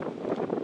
you